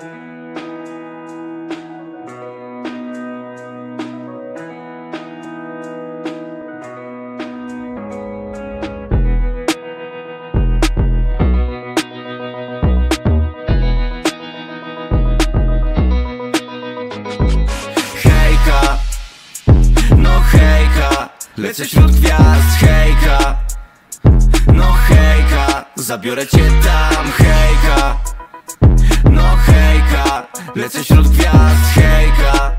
No Lecę wśród gwiazd, hejka. No hejka, zabiorę cię tam, hejka No hejka, lecę wśród gwiazd, hejka.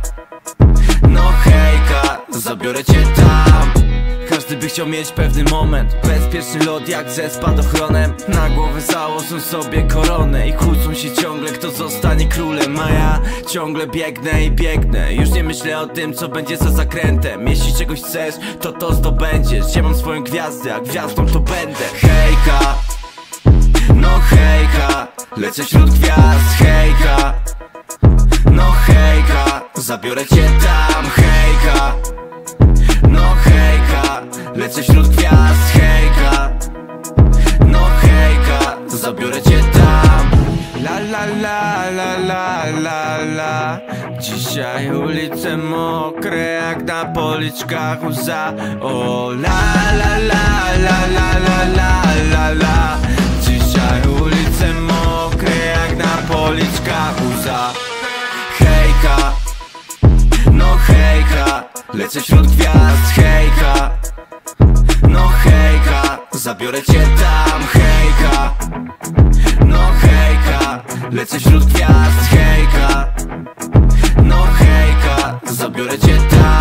No hejka, zabiorę cię tam. Każdy by chciał mieć pewny moment. Bezpieczny lot jak ze spadochronem. Na głowę założą sobie koronę I kłócą się ciągle kto zostanie królem. A ja ciągle biegnę i biegnę. Już nie myślę o tym co będzie za zakrętem. Jeśli czegoś chcesz to to zdobędziesz. Gdzie mam swoją gwiazdę, a gwiazdą to będę. Hejka Lecę wśród gwiazd, hejka. No hejka. Zabiorę cię tam, hejka. No hejka, lecę wśród gwiazd, hejka. No hejka, zabiorę cię tam. La la la la la la la. Dzisiaj ulice mokre jak na policzkach łza. O la hejka, lecę wśród gwiazd, hejka. No hejka, zabiorę cię tam, hejka. No hejka, lecę wśród gwiazd, hejka. No hejka, zabiorę cię tam